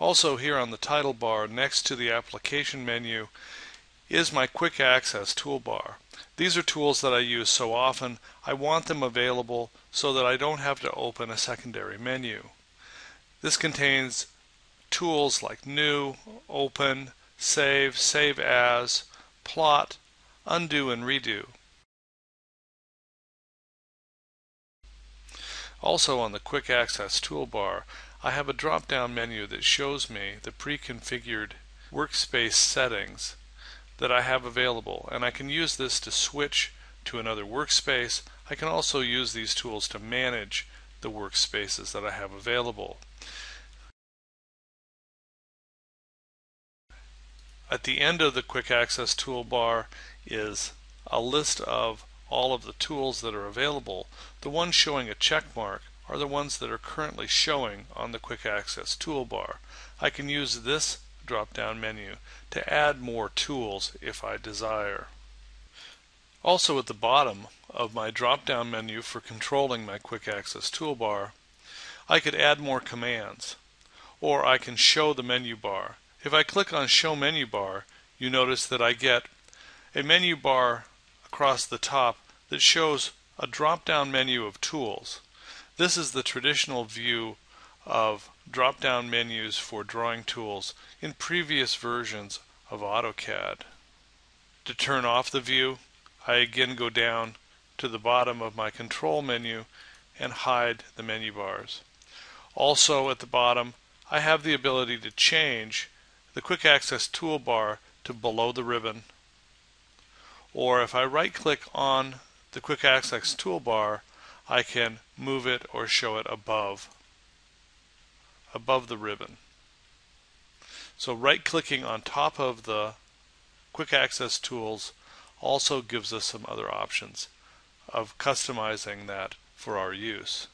Also here on the title bar next to the application menu is my quick access toolbar. These are tools that I use so often I want them available so that I don't have to open a secondary menu. This contains tools like new, open, save, save as, plot, undo and redo. Also on the quick access toolbar I have a drop down menu that shows me the pre-configured workspace settings that I have available and I can use this to switch to another workspace. I can also use these tools to manage the workspaces that I have available. At the end of the quick access toolbar is a list of all of the tools that are available. The one showing a check mark are the ones that are currently showing on the quick access toolbar. I can use this drop down menu to add more tools if I desire. Also at the bottom of my drop down menu for controlling my quick access toolbar I could add more commands or I can show the menu bar if I click on Show Menu Bar, you notice that I get a menu bar across the top that shows a drop-down menu of tools. This is the traditional view of drop-down menus for drawing tools in previous versions of AutoCAD. To turn off the view, I again go down to the bottom of my control menu and hide the menu bars. Also at the bottom, I have the ability to change the quick access toolbar to below the ribbon or if I right click on the quick access toolbar I can move it or show it above above the ribbon. So right clicking on top of the quick access tools also gives us some other options of customizing that for our use